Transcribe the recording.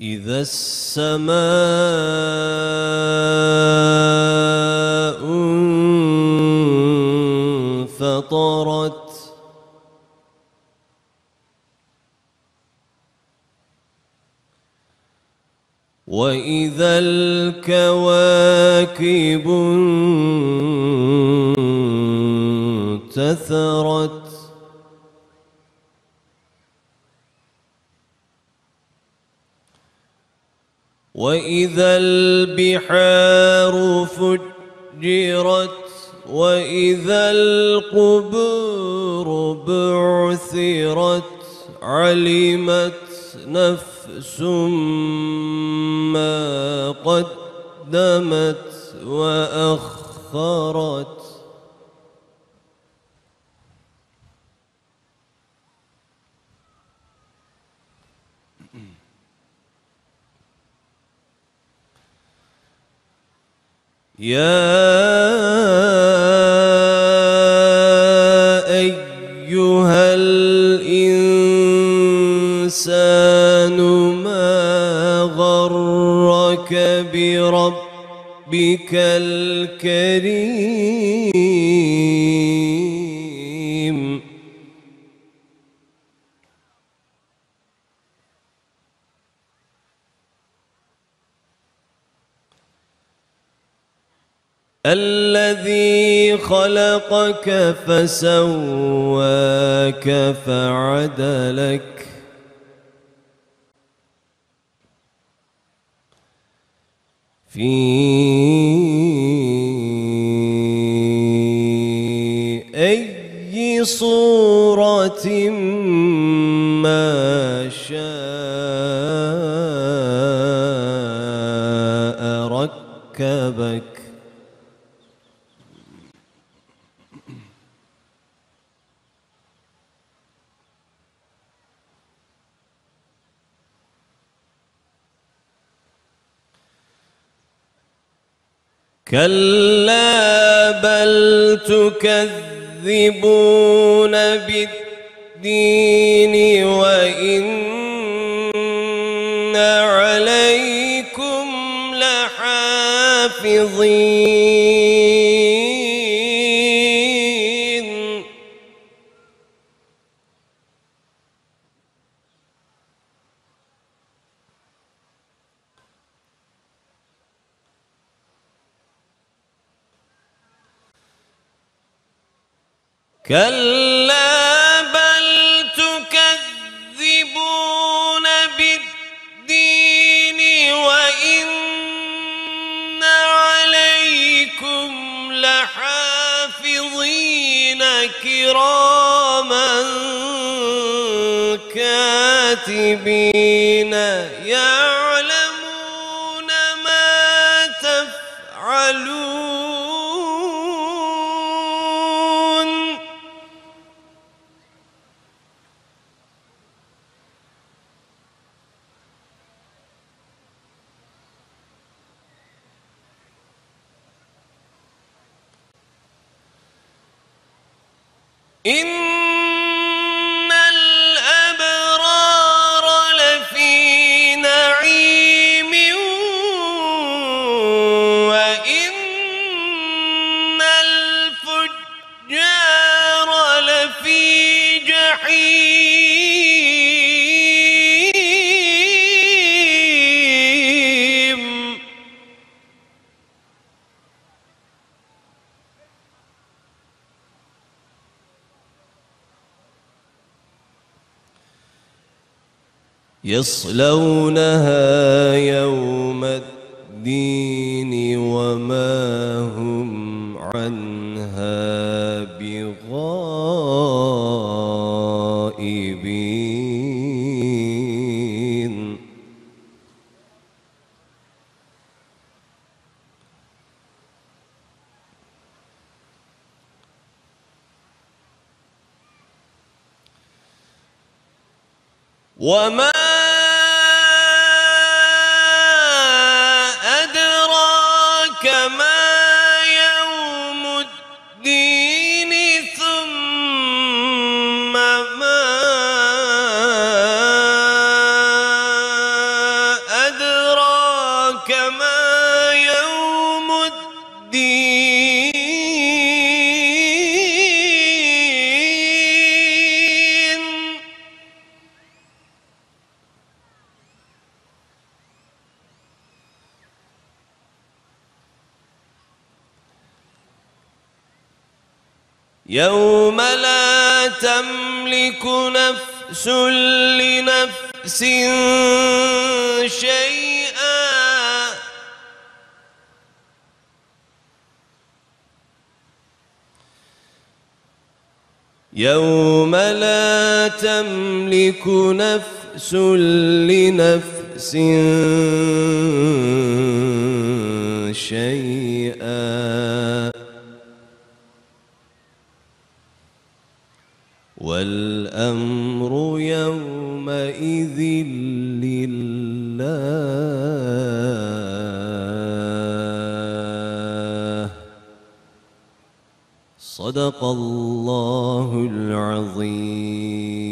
إذا السماء انفطرت وإذا الكواكب انتثرت وإذا البحار فجرت وإذا القبور بعثرت علمت نفس ما قدمت وأخرت يا أيها الإنسان ما غرك بربك الكريم؟ الذي خلقك فسواك فعدلك. في أي صورة كلا بل تكذبون بالدين وإن عليكم لحافظين كلا بل تكذبون بالدين وإن عليكم لحافظين كراما كاتبين. يعلمون إن الأبرار لفي نعيم وإن الفجار لفي جحيم يصلونها يوم الدين وما هم عنها بغائبين. وما يوم لا تملك نفس لنفس شيئا. يوم لا تملك نفس لنفس شيئا. والأمر يومئذ لله. صدق الله العظيم.